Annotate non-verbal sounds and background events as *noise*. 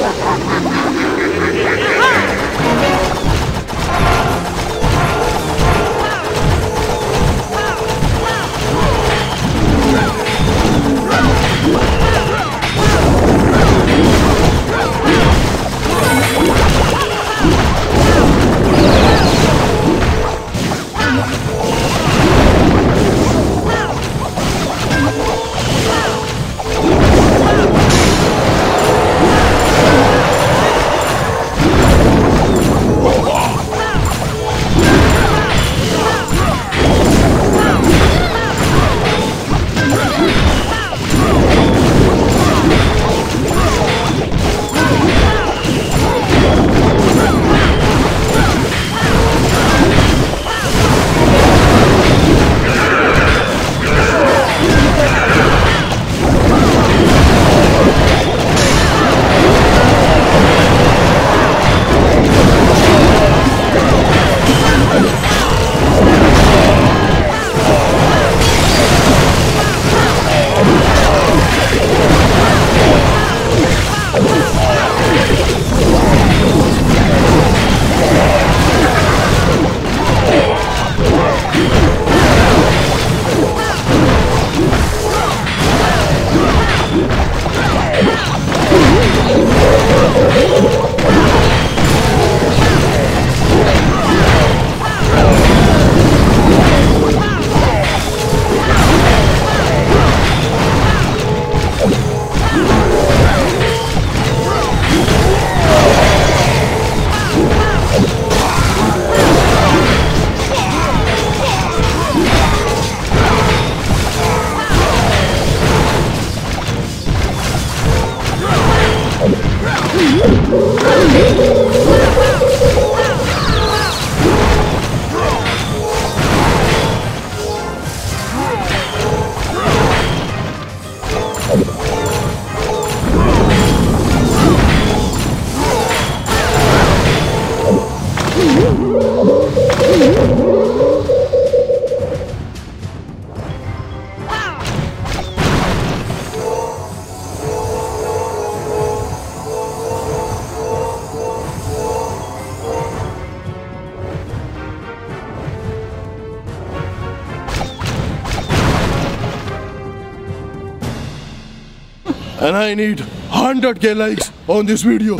Ha! *laughs* Amém. And I need 100k likes on this video.